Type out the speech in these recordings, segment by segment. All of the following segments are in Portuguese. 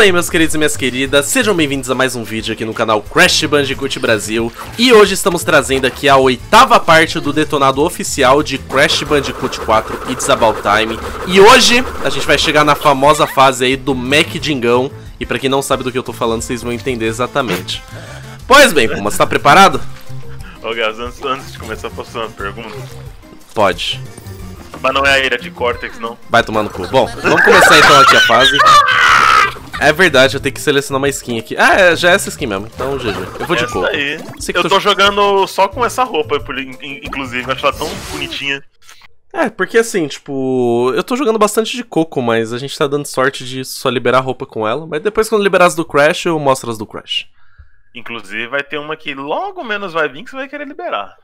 Fala aí meus queridos e minhas queridas, sejam bem-vindos a mais um vídeo aqui no canal Crash Bandicoot Brasil. E hoje estamos trazendo aqui a oitava parte do detonado oficial de Crash Bandicoot 4 It's About Time. E hoje a gente vai chegar na famosa fase aí do Mac Dingão E pra quem não sabe do que eu tô falando, vocês vão entender exatamente. Pois bem, Puma, você tá preparado? Ô Gaz, antes, antes de começar, posso fazer uma pergunta? Pode. Mas não é a ira de Cortex, não? Vai tomar no cu. Bom, vamos começar então aqui a fase é verdade, eu tenho que selecionar uma skin aqui. Ah, é, já é essa skin mesmo. Então, GG. Eu vou de Essa cor. aí. Eu tô- tô jogando só com essa roupa, inclusive. Eu acho ela tão bonitinha. É, porque assim, tipo, eu tô jogando bastante de Coco, mas a gente tá dando sorte de só liberar roupa com ela. Mas depois, quando liberar as do Crash, eu mostro as do Crash. Inclusive, vai ter uma que logo menos vai vir que você vai querer liberar.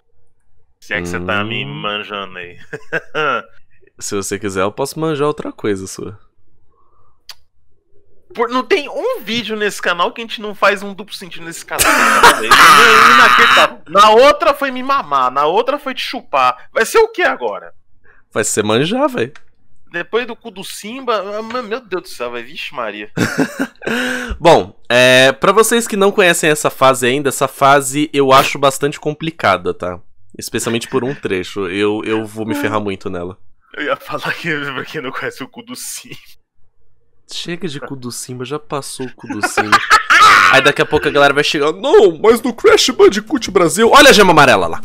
Se é que você tá Hum. me manjando aí. Se você quiser, eu posso manjar outra coisa sua. Por- não tem um vídeo nesse canal que a gente não faz um duplo sentido nesse canal. Na outra foi me mamar, na outra foi te chupar. Vai ser o que agora? Vai ser manjar, velho. Depois do cu do Simba, ah, meu Deus do céu, vai, vixe Maria. Bom, é, para vocês que não conhecem essa fase ainda, essa fase eu acho bastante complicada, tá? Especialmente por um trecho. Eu, eu vou me ferrar muito nela. Eu ia falar que pra quem não conhece o cu do Simba. Chega de cu do Simba, já passou o cu do Simba. Aí daqui a pouco a galera vai chegar. Não, mas no Crash Bandicoot Brasil. Olha a gema amarela lá.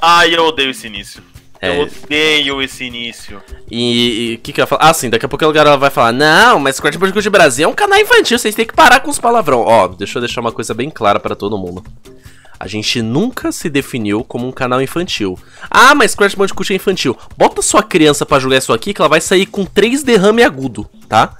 Ai, eu odeio esse início. É. Eu odeio esse início. E o que, que eu ia falar? Ah, sim, daqui a pouco a galera vai falar: Não, mas Crash Bandicoot Brasil é um canal infantil, vocês têm que parar com os palavrão. Ó, deixa eu deixar uma coisa bem clara pra todo mundo. A gente nunca se definiu como um canal infantil. Ah, mas Crash Bandicoot é infantil. Bota sua criança pra jogar isso aqui que ela vai sair com três derrame agudo, tá?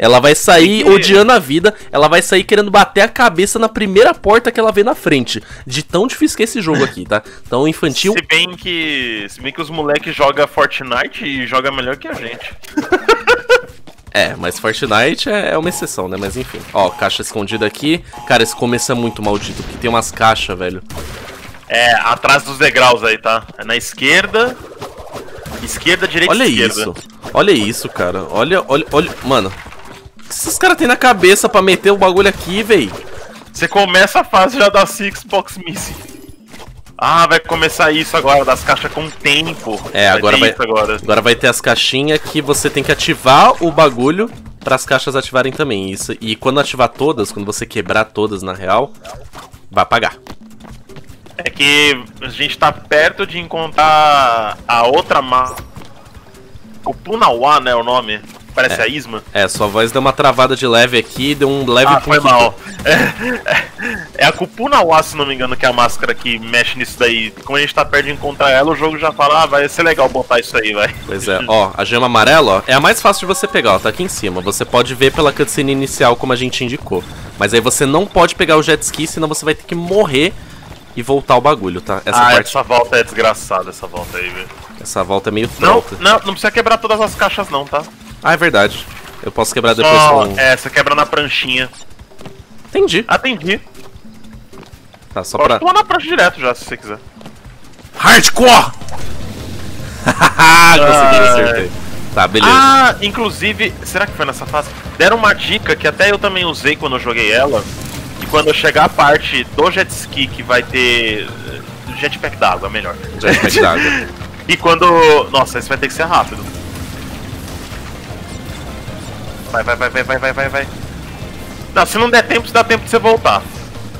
Ela vai sair Que odiando a vida, ela vai sair querendo bater a cabeça na primeira porta que ela vê na frente. De tão difícil que é esse jogo aqui, tá? Então, infantil Se bem que. Se bem que os moleques jogam Fortnite e jogam melhor que a gente. É, mas Fortnite é, é uma exceção, né? Mas enfim. Ó, caixa escondida aqui. Cara, esse começo é muito maldito, porque tem umas caixas, velho. É, atrás dos degraus aí, tá? É na esquerda. Esquerda, direita, Olha esquerda. isso. Olha isso, cara. Olha, olha, olha. Mano. O que esses caras têm na cabeça pra meter o bagulho aqui, véi? Você começa a fase já da Six Box Missing. Ah, vai começar isso agora, das caixas com tempo. É, agora ter vai- agora. Agora vai ter as caixinhas que você tem que ativar o bagulho para as caixas ativarem também. Isso. E quando ativar todas, quando você quebrar todas na real, vai apagar. É que a gente tá perto de encontrar a outra ma... O Punawa, né, o nome? Parece a Isma. É, sua voz deu uma travada de leve aqui, deu um leve Ah, foi mal. É, é a Kupunawa, se não me engano, que é a máscara que mexe nisso daí. Como a gente tá perto de encontrar ela, o jogo já fala, ah, vai ser legal botar isso aí, vai. Pois é, ó, a gema amarela, ó, é a mais fácil de você pegar, ó, tá aqui em cima. Você pode ver pela cutscene inicial como a gente indicou. Mas aí você não pode pegar o jet ski, senão você vai ter que morrer e voltar o bagulho, tá? Essa ah, parte, essa volta é desgraçada, essa volta aí, velho. essa volta é meio Não, não, não precisa quebrar todas as caixas não, tá? Ah, é verdade. Eu posso quebrar depois Só, com... é, você quebra na pranchinha. Entendi. Atendi. Tá, só Pode pra... pular na prancha direto já, se você quiser. Hardcore! Consegui, Ai. acertei. Tá, beleza. Ah, inclusive, será que foi nessa fase? Deram uma dica que até eu também usei quando eu joguei ela. Que quando chegar a parte do jet ski que vai ter. eh, Jetpack d'água, melhor. Jetpack d'água. E quando. Nossa, esse vai ter que ser rápido. Vai, vai, vai, vai, vai, vai, vai, vai. Não, se não der tempo, se dá tempo de você voltar.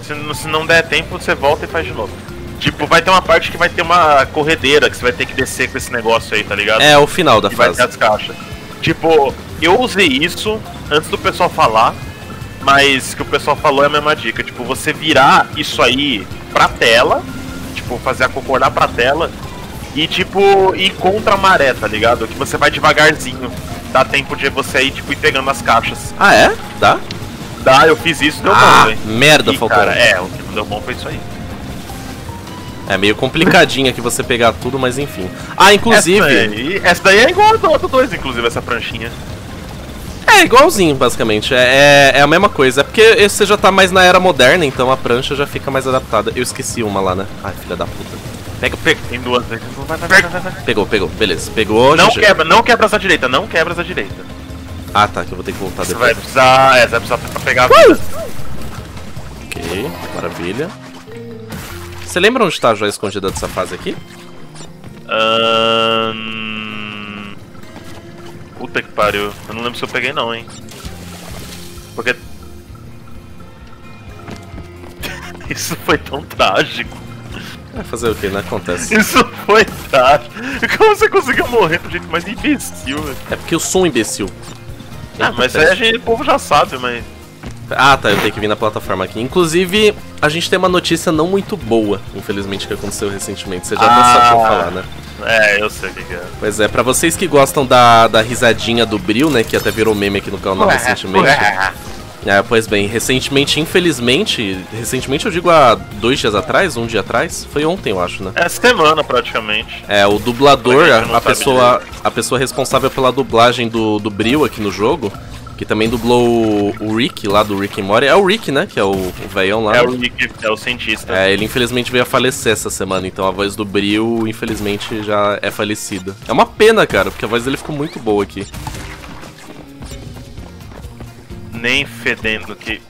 Se, não- se não der tempo, você volta e faz de novo. Tipo, vai ter uma parte que vai ter uma corredeira que você vai ter que descer com esse negócio aí, tá ligado? É o final da e vai ter fase. as caixas. Tipo, eu usei isso antes do pessoal falar, mas que o pessoal falou é a mesma dica. Tipo, você virar isso aí pra tela, tipo, fazer a concordar pra tela, e tipo, ir contra a maré, tá ligado? Que você vai devagarzinho. Dá tempo de você ir, tipo, ir pegando as caixas. Ah, é? Dá? Dá, eu fiz isso, deu ah, bom, velho. merda, faltou. cara, é, o que não deu bom foi isso aí. É meio complicadinho aqui você pegar tudo, mas enfim. Ah, inclusive. Essa daí, essa daí é igual a do, 2, inclusive, essa pranchinha. É igualzinho, basicamente. É, é, é a mesma coisa. É porque você já tá mais na era moderna, então a prancha já fica mais adaptada. Eu esqueci uma lá, né? Ai, filha da puta. Pega, pega. Tem duas aí. Vai, vai, vai, vai, vai. Pegou, pegou. Beleza, pegou. Não GG. quebra, não quebra essa direita, não quebra essa direita. Ah, tá, que eu vou ter que voltar Você depois. vai precisar. É, você vai precisar pra pegar a vida. Ok, maravilha. Você lembra onde tá a joia escondida dessa fase aqui? Ahn... Puta que pariu. Eu não lembro se eu peguei não, hein. Porque. Isso foi tão trágico. É fazer o que, né? Acontece. Isso foi trágico. Como você conseguiu morrer do jeito mais imbecil, velho? É porque eu sou um imbecil. Ah, mas aí a gente, o povo já sabe, mas. Ah, tá, eu tenho que vir na plataforma aqui. Inclusive, a gente tem uma notícia não muito boa, infelizmente, que aconteceu recentemente. Você já até Ah. sabe que eu falar, né? É, eu sei o que, que é. Pois é, pra vocês que gostam da, da risadinha do Bril, né? Que até virou meme aqui no canal recentemente. É, pois bem, recentemente, infelizmente, recentemente eu digo há dois dias atrás, um dia atrás, foi ontem eu acho, né? É semana praticamente. É, o dublador, a, a pessoa, a pessoa responsável pela dublagem do, do Bril aqui no jogo, que também dublou o, o Rick lá do Rick and Morty, é o Rick, né? Que é o, o velhão lá. É o Rick, é o cientista. É, ele infelizmente veio a falecer essa semana, então a voz do Bril, infelizmente, já é falecida. É uma pena, cara, porque a voz dele ficou muito boa aqui. Nem fedendo que.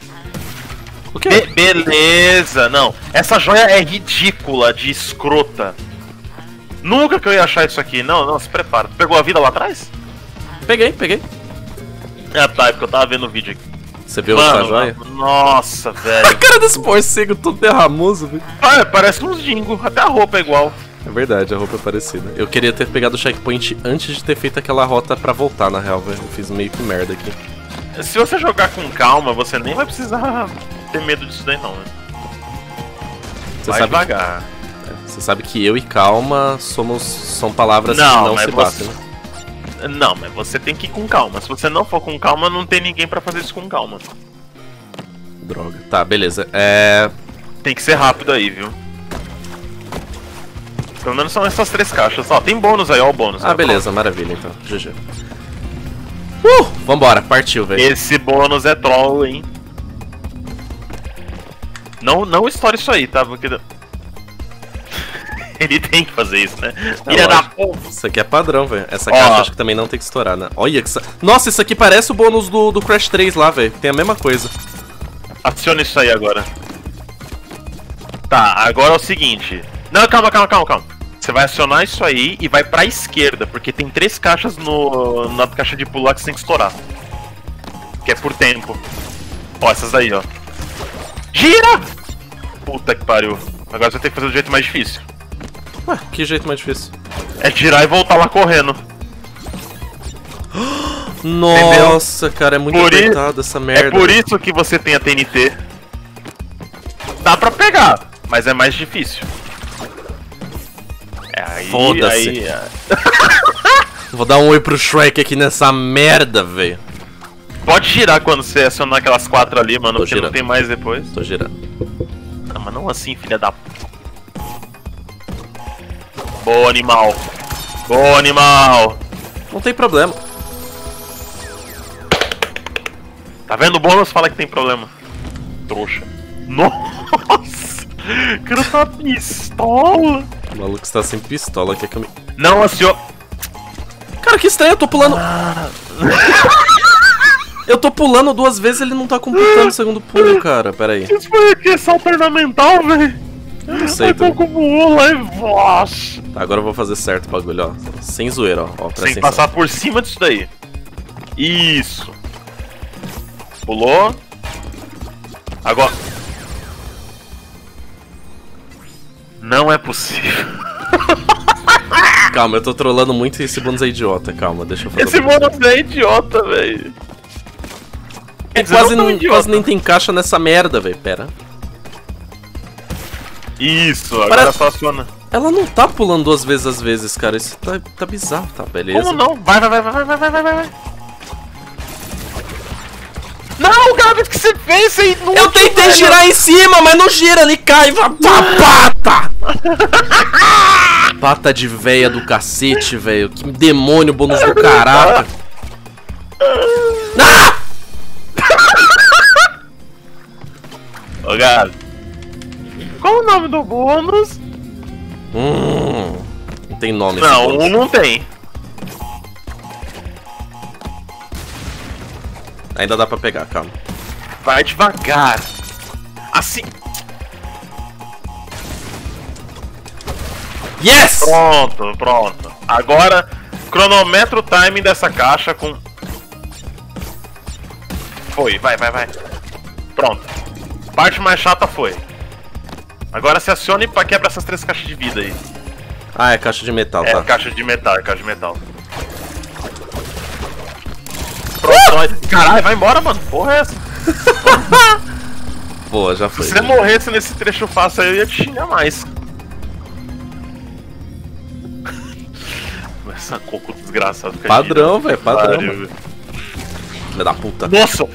O que? Be- beleza, não. Essa joia é ridícula de escrota. Nunca que eu ia achar isso aqui. Não, não, se prepara. Tu pegou a vida lá atrás? Peguei, peguei. Ah, tá, é porque eu tava vendo o vídeo aqui. Você viu essa joia? nossa, A velho. cara desse morcego todo derramoso, velho. ah, parece uns dingo. Até a roupa é igual. É verdade, a roupa é parecida. Eu queria ter pegado o checkpoint antes de ter feito aquela rota pra voltar, na real, velho. Eu fiz meio que merda aqui. Se você jogar com calma, você nem vai precisar ter medo disso daí, não, né? Você vai sabe, devagar. você sabe que eu e calma somos são palavras Não, que não se você- batem. né? Não, mas você tem que ir com calma. Se você não for com calma, não tem ninguém pra fazer isso com calma. Droga. Tá, beleza. É. Tem que ser rápido aí, viu? Pelo menos são essas três caixas. Ó, tem bônus aí, ó o bônus. Ah, ó. beleza, maravilha então. GG. Uh! Vambora, partiu, velho. Esse bônus é troll, hein? Não, não estoure isso aí, tá? Porque. Ele tem que fazer isso, né? Filha da lógico. porra! Isso aqui é padrão, velho. Essa caixa acho que também não tem que estourar, né? Olha que. sa- Nossa, isso aqui parece o bônus do, do Crash 3 lá, velho. Tem a mesma coisa. Aciona isso aí agora. Tá, agora é o seguinte. Não, calma, calma, calma, calma. Você vai acionar isso aí e vai pra esquerda, porque tem três caixas no, na caixa de pulo lá que você tem que estourar. Que é por tempo. Ó, essas daí, ó. Gira! Puta que pariu. Agora você vai ter que fazer do jeito mais difícil. Ué, que jeito mais difícil. É girar e voltar lá correndo. Nossa, cara, é muito Por apertado essa merda. É por isso que você tem a TNT. Dá pra pegar, mas é mais difícil. Aí, Foda-se. aí, é. Vou dar um oi pro Shrek aqui nessa merda, velho. Pode girar quando você acionar aquelas quatro ali, mano, Tô porque não girando. tem mais depois. Tô girando. Ah, mas não assim, filha da. p- Boa, animal. Boa, animal. Não tem problema. Tá vendo o bônus? Fala que tem problema. Trouxa. Nossa! O cara tá pistola. O maluco está sem pistola, quer que eu me. Não acionou. Cara, que estranho, eu tô pulando. Eu tô pulando duas vezes ele não tá computando o segundo pulo, cara. Pera aí. Isso foi aqui, salto ornamental, velho. Eu não sei, Aí tô... voou lá e voz. Tá, agora eu vou fazer certo o bagulho, ó. Sem zoeira, ó. ó que atenção. passar por cima disso daí. Isso. Pulou. Agora. Não é possível. Calma, eu tô trollando muito e esse bônus é idiota, calma, deixa eu fazer. Esse bônus é idiota, velho. Quase, não, quase nem tem caixa nessa merda, velho, pera. Isso, agora Parece... Ela não tá pulando duas vezes às vezes, cara, isso tá, tá bizarro, tá, beleza. Como não? Vai, vai, vai, vai, vai, vai, vai, vai. Não, cara, o que você fez aí? Eu tentei girar em cima, mas não gira, ele cai. Vai pra pata! Pata de véia do cacete, velho. Que demônio, bônus do caraca. Ah! Ô, Gabi. Qual o nome do bônus? Hum, não tem nome esse Não, bônus. um não tem. Ainda dá pra pegar, calma. Vai devagar. Assim. Yes! Pronto, pronto. Agora, cronometra o timing dessa caixa com... Foi, vai, vai, vai. Pronto. Parte mais chata foi. Agora se acione pra quebrar essas três caixas de vida aí. Ah, é caixa de metal, É, tá. caixa de metal, é caixa de metal. Caralho, vai embora, mano. Porra é essa? Boa, já Se foi. você morresse nesse trecho fácil aí, eu ia te xingar mais. Essa coco desgraçado fica Padrão, velho, padrão. Filha da puta. Nossa!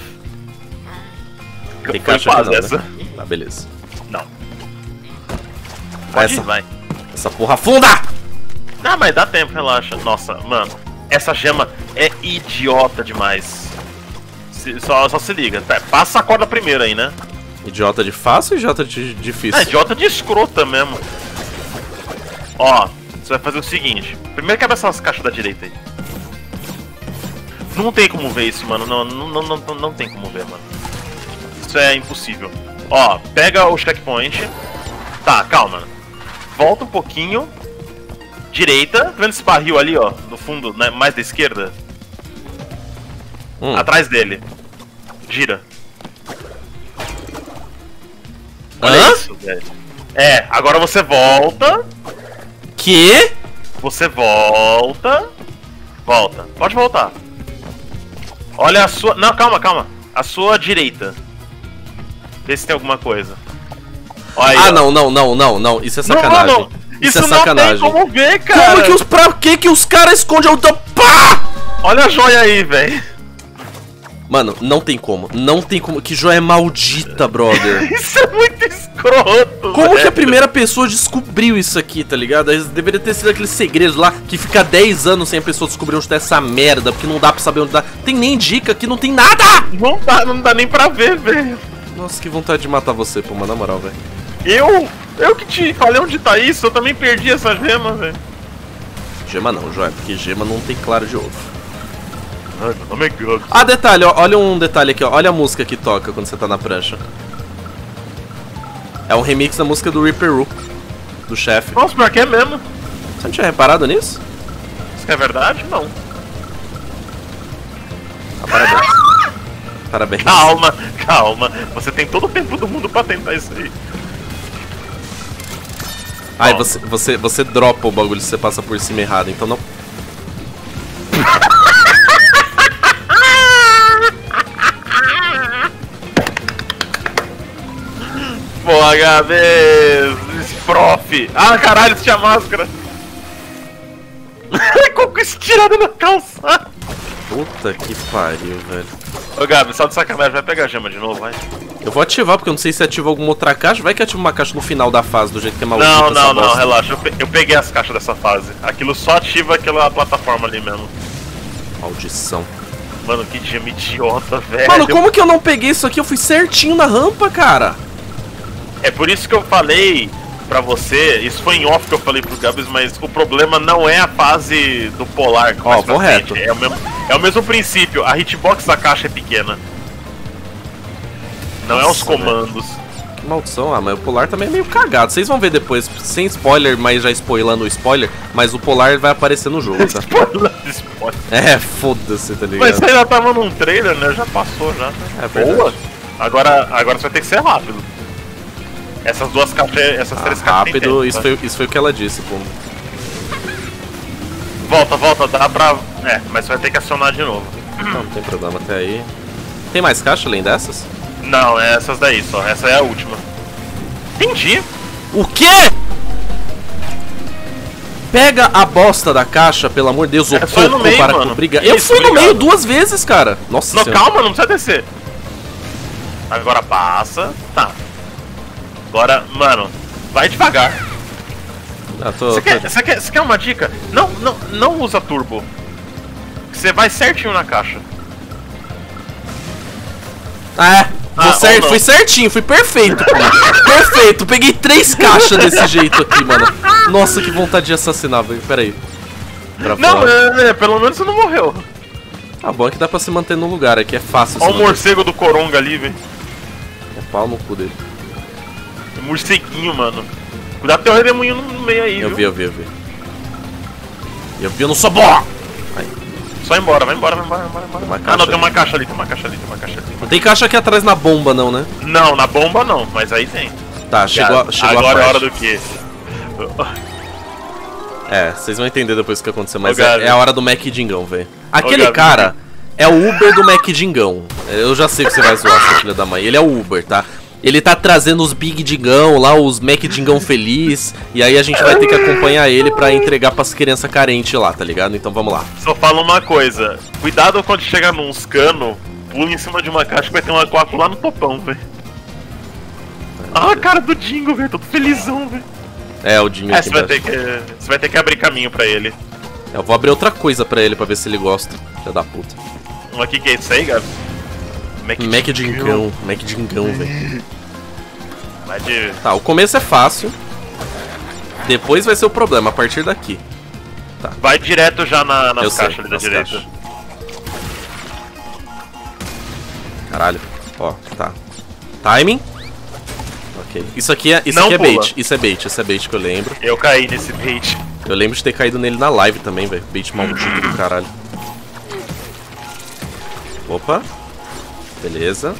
Tem caixa aqui não, essa. né? Tá, beleza. Não. Pode Essa. ir, vai. Essa porra afunda! Ah, mas dá tempo, relaxa. Nossa, mano, essa gema é idiota demais. Se- só, só se liga. Tá, Passa a corda primeiro aí, né? Idiota de fácil ou idiota de difícil? É, idiota de escrota mesmo. Ó, você vai fazer o seguinte. Primeiro quebra essas caixas da direita aí. Não tem como ver isso, mano. Não, não, não, não, não tem como ver, mano. Isso é impossível. Ó, pega o checkpoint. Tá, calma. Volta um pouquinho. Direita. Tá vendo esse barril ali, ó? No fundo, né, mais da esquerda? Hum. Atrás dele. Gira. Olha Hã? isso, velho. É, agora você volta. Que? Você volta. Volta. Pode voltar. Olha a sua. Não, calma, calma. A sua direita. Vê se tem alguma coisa. Aí, Ah, ó. não, não, não, não, não. Isso é Não, sacanagem. não, não. Isso, é não sacanagem. tem como ver, cara. Como que os. Pra que que os caras escondem o. Pá! Olha a joia aí, velho. Mano, não tem como. Não tem como. Que joia maldita, brother. Isso é muito escroto. Como que a velho. primeira pessoa descobriu isso aqui, tá ligado? Deveria ter sido aqueles segredos lá que fica 10 anos sem a pessoa descobrir onde tá essa merda, porque não dá pra saber onde tá. Tem nem dica que não tem nada! Não dá, não dá nem pra ver, velho. Nossa, que vontade de matar você, pô, mano, na moral, velho. Eu. Eu que te falei onde tá isso, eu também perdi essa gema, velho. Gema não, joia, porque gema não tem claro de ouro. Ai, meu nome é Gug. Ah, detalhe, ó, olha um detalhe aqui, ó. Olha a música que toca quando você tá na prancha. É um remix da música do Reaper Roo, do chefe. Nossa, pior que é mesmo. Você não tinha reparado nisso? Isso é verdade? Não. Ah, parabéns. Parabéns. Calma, calma. Você tem todo o tempo do mundo pra tentar isso aí. Aí você, você, você dropa o bagulho se você passa por cima errado, então não. Boa, HB! Prof! Ah, caralho, isso tinha máscara! Com isso tirado na calça! Puta que pariu, velho. Ô, Gabi, só de sacanagem, vai pegar a gema de novo, vai. Eu vou ativar, porque eu não sei se ativa alguma outra caixa. Vai que ativa uma caixa no final da fase, do jeito que é maldita Não, não, não, bosta. relaxa. Eu, pe- eu peguei as caixas dessa fase. Aquilo só ativa aquela plataforma ali mesmo. Maldição. Mano, que gema idiota, velho. Mano, como que eu não peguei isso aqui? Eu fui certinho na rampa, cara. É por isso que eu falei pra você, isso foi em off que eu falei pro Gabs, mas o problema não é a fase do polar. Ó, mais pra vou frente, reto. É o, mesmo, é o mesmo princípio, a hitbox da caixa é pequena. Não é os Nossa, comandos. Que maldição. Ah, mas o Polar também é meio cagado. Vocês vão ver depois, sem spoiler, mas já spoilando o spoiler. Mas o Polar vai aparecer no jogo, tá? Spoiler. É, foda-se, tá ligado? Mas você ainda tava num trailer, né? Já passou já. É. Boa. Agora, agora você vai ter que ser rápido. Essas duas caixas, essas Ah, três caixas tem rápido, isso, tá? foi, isso foi o que ela disse, pô. Volta, volta, dá pra. É, mas você vai ter que acionar de novo. Não, não tem problema até aí. Tem mais caixa além dessas? Não, é essas daí só. Essa é a última. Entendi. O quê? Pega a bosta da caixa, pelo amor de Deus, É o no coco meio, para mano. cobrir. Eu fui no obrigado. meio duas vezes, cara. Nossa Não, senhora. calma, não precisa descer. Agora passa. Tá. Agora, mano, vai devagar. Tô, Você tô- quer, você quer, quer uma dica? Não, não, não usa turbo. Você vai certinho na caixa. Ah, é. Ah, fui certinho, fui perfeito. perfeito. Peguei três caixas desse jeito aqui, mano. Nossa, que vontade de assassinar, velho. Pera aí. Não, é, é, pelo menos você não morreu. Ah, bom é que dá pra se manter no lugar, aqui é fácil. Olha o morcego do Coronga ali, velho. É pau no cu dele. Morceguinho, mano. Cuidado tem um redemoinho no meio aí, Eu viu? vi, eu vi, eu vi. Eu vi, eu não sou bom! Só embora, vai embora, vai embora, vai embora. Ah, não, tem uma caixa ali, tem uma caixa ali, tem uma caixa ali. Não tem caixa aqui atrás na bomba, não, né? Não, na bomba não, mas aí tem. Tá, chegou, a, chegou Agora a é parte. hora do quê? É, vocês vão entender depois o que aconteceu, mas é, é a hora do Mac Dingão, velho. Aquele cara é o Uber do Mac Dingão. Eu já sei que você vai zoar, seu filho da mãe. Ele é o Uber, tá? Ele tá trazendo os Big Dingão lá, os Mac Dingão feliz. E aí a gente vai ter que acompanhar ele pra entregar pras crianças carentes lá, tá ligado? Então vamos lá. Só fala uma coisa. Cuidado quando chegar nos canos, pula em cima de uma caixa que vai ter uma coaco lá no topão, velho. Ah, a cara do Dingo, velho. Todo felizão, velho. É, o Dinho É, aqui você vai, ter que, você vai ter que abrir caminho pra ele. Eu vou abrir outra coisa pra ele pra ver se ele gosta. Filho da puta. Um aqui que é isso aí, Gabi? Mac, Mac Dingão, Mac Dingão, velho. Tá, o começo é fácil. Depois vai ser o problema, a partir daqui. Vai direto já na, nas Eu sei, caixas ali da direita. caixas. Caralho. Ó, tá. Timing. Ok. Isso aqui é, isso Não aqui é bait. Isso é bait. Isso é bait que eu lembro. Eu caí nesse bait. Eu lembro de ter caído nele na live também, velho. Bait maldito do caralho. Opa. Beleza.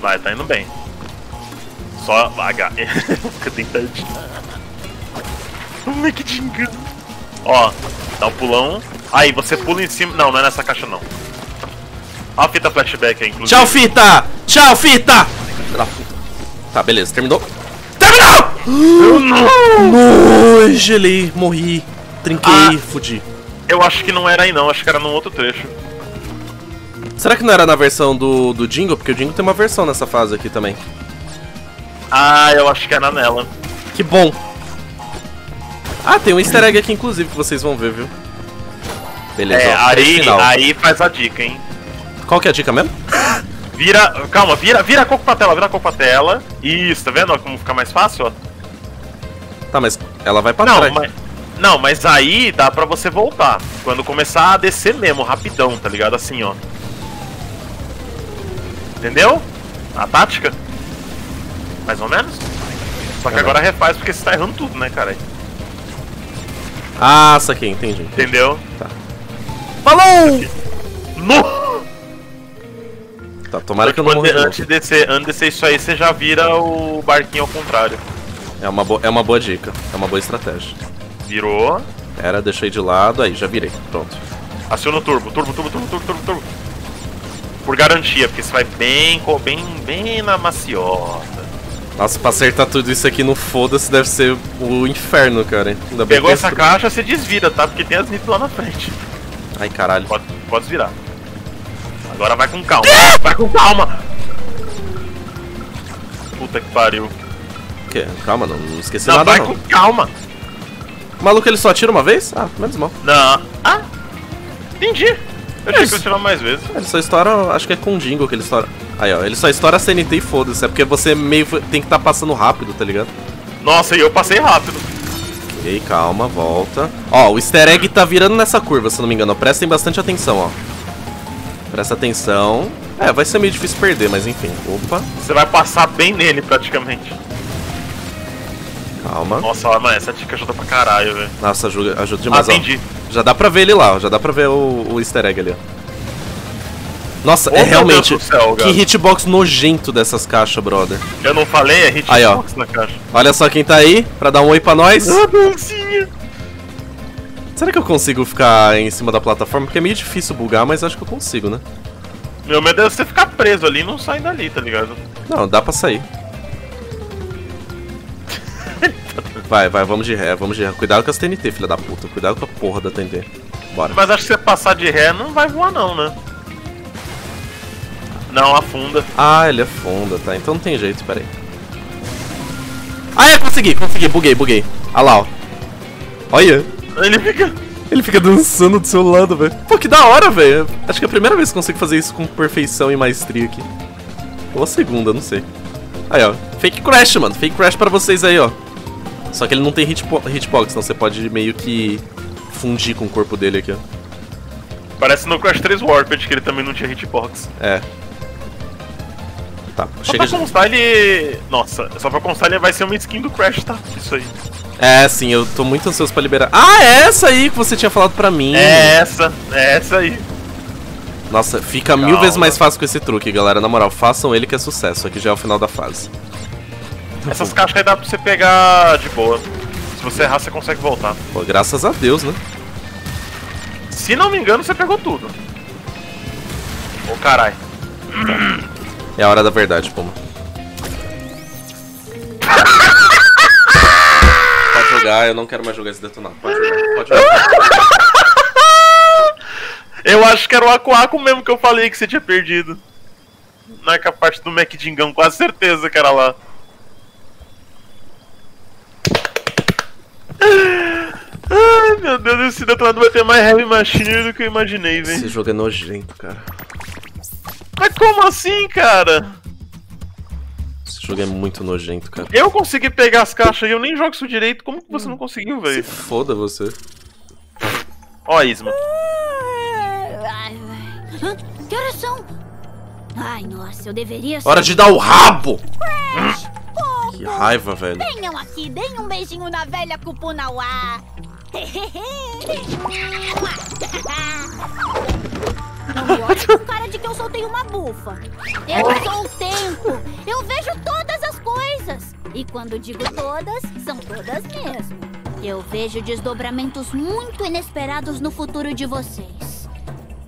Vai, tá indo bem. Só vaga. Fica tentando. O Mac Dingão. Ó, dá um pulão. Aí, você pula em cima. Não, não é nessa caixa não. Ó a fita flashback aí, inclusive. Tchau, fita! Tchau, fita! Tá, beleza. Terminou. Terminou! Não! Gelei, morri. Trinquei, Ah. fudi. Eu acho que não era aí não, acho que era num outro trecho. Será que não era na versão do, do Jingle? Porque o Jingle tem uma versão nessa fase aqui também. Ah, eu acho que era nela. Que bom! Ah, tem um easter egg aqui, inclusive, que vocês vão ver, viu? Beleza, É, ó, aí, aí faz a dica, hein? Qual que é a dica mesmo? Vira. Calma, vira, vira a coco pra tela, vira a coco pra tela. Isso, tá vendo ó, como fica mais fácil, ó? Tá, mas ela vai pra Não, trás. mas. Não, mas aí dá pra você voltar. Quando começar a descer mesmo, rapidão, tá ligado? Assim, ó. Entendeu? A tática? Mais ou menos? Só que agora refaz porque você tá errando tudo, né, cara? Ah, saquei, entendi. Entendeu? Falou! No! Tá, tomara que eu não morra antes, de descer, antes de descer isso aí, você já vira o barquinho ao contrário. É uma, é uma boa dica, é uma boa estratégia. Virou. Pera, deixei de lado, aí, já virei. Pronto. Aciona o turbo, turbo, turbo, turbo, turbo, turbo, turbo. Por garantia, porque você vai bem, bem, bem na maciota. Nossa, pra acertar tudo isso aqui no foda-se deve ser o inferno, cara. Ainda Pegou essa eu- caixa, você desvira, tá? Porque tem as nits lá na frente. Ai, caralho. Pode, pode virar. Agora vai com calma. Vai com calma! Puta que pariu. Que? Calma, não, não esqueci Não, nada vai não. com calma! O maluco ele só atira uma vez? Ah, menos mal. Não. Ah! Entendi. Eu achei Isso. que eu tirar mais vezes. Ele só estoura, acho que é com o Jingle que ele estoura. Aí, ó, ele só estoura a CNT e foda-se. É porque você meio tem que estar passando rápido, tá ligado? Nossa, e eu passei rápido. Ok, calma, volta. Ó, o easter egg tá virando nessa curva, se não me engano. Prestem bastante atenção, ó. Presta atenção. É, vai ser meio difícil perder, mas enfim. Opa, Você vai passar bem nele praticamente. calma. Nossa, mano, essa dica ajuda pra caralho, velho. Nossa, ajuda, ajuda Ah, demais, ó. entendi. Já dá pra ver ele lá. Já dá pra ver o, o easter egg ali, ó. Nossa, é realmente. Céu, que hitbox nojento dessas caixas, brother. Eu não falei, é hitbox Aí, ó. na caixa. Olha só quem tá aí, pra dar um oi pra nós. Ah, dancinha! Será que eu consigo ficar em cima da plataforma? Porque é meio difícil bugar, mas acho que eu consigo, né? Meu medo é você ficar preso ali e não sair dali, tá ligado? Não, dá pra sair. Vai, vai, vamos de ré, vamos de ré. Cuidado com as TNT, filha da puta. Cuidado com a porra da TNT. Bora. Mas acho que se você passar de ré, não vai voar não, né? Não, afunda. Ah, ele é funda, tá? Então não tem jeito, pera aí. Ah, é, consegui, consegui, buguei, buguei. Ah lá, ó. Olha, Ele fica... ele fica dançando do seu lado, velho. Pô, que da hora, velho. Acho que é a primeira vez que eu consigo fazer isso com perfeição e maestria aqui. Ou a segunda, não sei. Aí, ó. Fake crash, mano. Fake crash pra vocês aí, ó. Só que ele não tem hitpo hitbox, então você pode meio que fundir com o corpo dele aqui, ó. Parece no Crash 3 Warped, que ele também não tinha hitbox. É. Tá, Só chega pra de... constar ele. Nossa, só pra constar ele vai ser uma skin do Crash, tá? Isso aí. É, sim, eu tô muito ansioso pra liberar. Ah, é essa aí que você tinha falado pra mim. É essa, é essa aí. Nossa, fica mil Calma. vezes mais fácil com esse truque, galera. Na moral, façam ele que é sucesso. Aqui já é o final da fase. Essas caixas aí dá pra você pegar de boa. Se você errar, você consegue voltar. Pô, graças a Deus, né? Se não me engano, você pegou tudo. Ô carai. É a hora da verdade, Puma. Pode jogar, eu não quero mais jogar esse detonado. Pode jogar, pode jogar. Eu acho que era o Aku Aku mesmo que eu falei que você tinha perdido. Não é parte do Mac Dingão, quase certeza que era lá. Ai meu Deus, esse detonado vai ter mais Heavy Machine do que eu imaginei, velho. Esse jogo é nojento, cara. Mas como assim, cara? Esse jogo é muito nojento, cara. Eu consegui pegar as caixas e eu nem jogo isso direito, como que você não conseguiu, Se velho? foda você. Ó, Isma. Hã? Que horas são? Ai, nossa, eu deveria Hora de dar o rabo! Fofo. Que raiva, velho. Venham aqui, deem um beijinho na velha Cupunauá. Não me olhe com cara de que eu soltei uma bufa. Eu sou o tempo. Eu vejo todas as coisas. E quando digo todas, são todas mesmo. Eu vejo desdobramentos muito inesperados no futuro de vocês.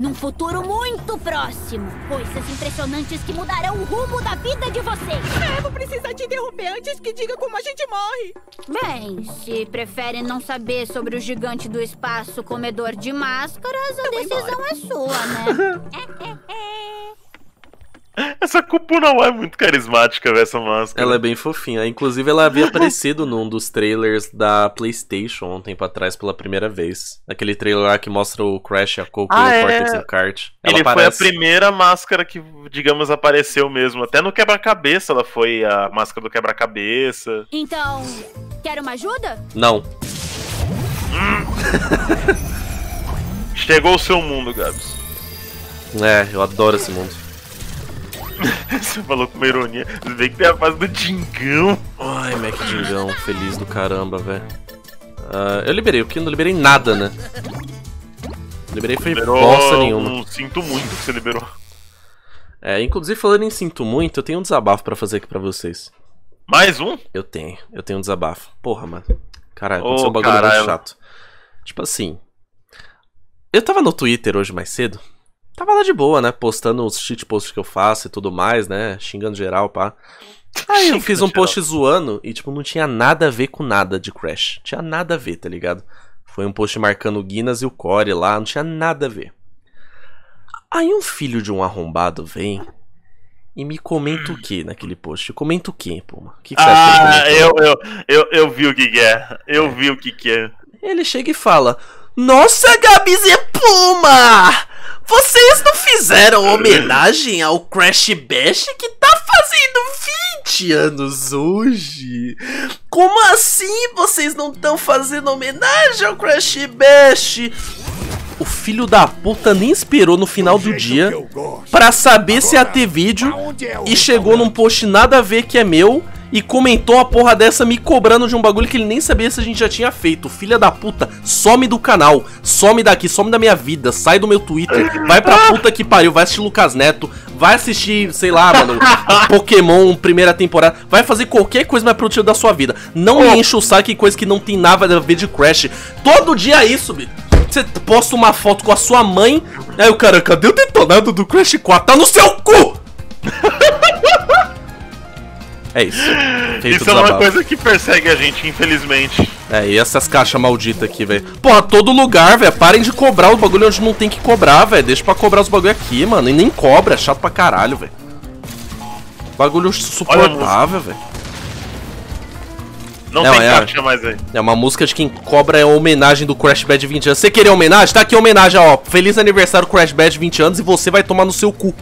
Num futuro muito próximo. Coisas impressionantes que mudarão o rumo da vida de vocês. É, vou precisar te interromper antes que diga como a gente morre. Bem, se preferem não saber sobre o gigante do espaço comedor de máscaras, a decisão é sua, né? Essa Kupunauá é muito carismática, velho, essa máscara. Ela é bem fofinha. Inclusive, ela havia aparecido num dos trailers da PlayStation um tempo atrás pela primeira vez. Aquele trailer lá que mostra o Crash, a Coco Ah, e é. o Cortex e o Kart. Ela Ele foi a aparece. primeira máscara que, digamos, apareceu mesmo. Até no quebra-cabeça ela foi a máscara do quebra-cabeça. Então, quer uma ajuda? Não. Chegou o seu mundo, Gabs. É, eu adoro esse mundo. Você falou com uma ironia. Você vê que tem a fase do Dingão. Ai, Mac Dingão, feliz do caramba, velho. Ah, eu liberei o que? Não liberei nada, né? Liberei foi Liberou bosta nenhuma. um sinto muito que você liberou. É, inclusive falando em sinto muito, eu tenho um desabafo pra fazer aqui pra vocês. Mais um? Eu tenho, eu tenho um desabafo. Porra, mano. Caralho, aconteceu um bagulho caralho. muito chato. Tipo assim. Eu tava no Twitter hoje mais cedo. Tava lá de boa, né? Postando os shit posts que eu faço e tudo mais, né? Xingando geral, pá. Aí eu fiz um post zoando e, tipo, não tinha nada a ver com nada de Crash. Tinha nada a ver, tá ligado? Foi um post marcando o Guinness e o Core lá, não tinha nada a ver. Aí um filho de um arrombado vem e me comenta o que naquele post? Comenta o que, pô? O que, que você acha que ele Ah, comentou? eu, eu, eu, eu vi o que, que é. Eu vi o que, que é. Ele chega e fala: Nossa, Gabi Zé Puma! Vocês não fizeram homenagem ao Crash Bash que tá fazendo 20 anos hoje? Como assim vocês não estão fazendo homenagem ao Crash Bash? O filho da puta nem esperou no final do dia pra saber se ia ter vídeo e chegou num post nada a ver que é meu e comentou a porra dessa me cobrando de um bagulho que ele nem sabia se a gente já tinha feito. Filha da puta, some do canal, some daqui, some da minha vida, sai do meu Twitter, vai pra puta que pariu, vai assistir Lucas Neto, vai assistir, sei lá, mano, Pokémon primeira temporada, vai fazer qualquer coisa mais produtiva da sua vida. Não me enche o saco em coisa que não tem nada a ver de Crash. Todo dia é isso, bicho. Você posta uma foto com a sua mãe, aí o cara, cadê o detonado do Crash 4? Tá no seu cu! É isso. Feito Isso é uma coisa que persegue a gente, infelizmente. É, e essas caixas malditas aqui, velho. Porra, todo lugar, velho. Parem de cobrar os bagulho onde não tem que cobrar, velho. Deixa pra cobrar os bagulho aqui, mano. E nem cobra, é chato pra caralho, velho. Bagulho suportável, velho. Não, Não, tem é. caixa mais aí. É uma música de quem cobra é homenagem do Crash Bad 20 anos. Você queria homenagem? Tá aqui homenagem, ó. Feliz aniversário Crash Bad 20 anos e você vai tomar no seu cu.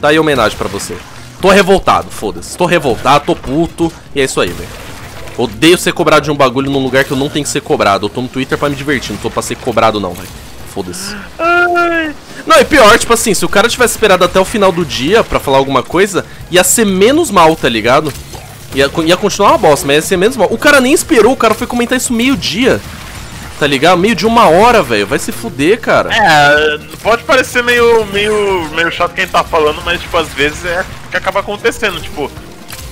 Tá aí homenagem pra você. Tô revoltado, foda-se. Tô revoltado, tô puto. E é isso aí, velho. Odeio ser cobrado de um bagulho num lugar que eu não tenho que ser cobrado. Eu tô no Twitter pra me divertir, não tô pra ser cobrado não, velho. Foda-se. Não, e pior, tipo assim, se o cara tivesse esperado até o final do dia pra falar alguma coisa, ia ser menos mal, tá ligado? Ia, ia continuar uma bosta, mas ia ser menos mal. O cara nem esperou, o cara foi comentar isso meio-dia. Tá ligado? Meio de uma hora, velho. Vai se fuder, cara. É, pode parecer meio, meio, meio chato quem tá falando, mas, tipo, às vezes é o que acaba acontecendo. Tipo,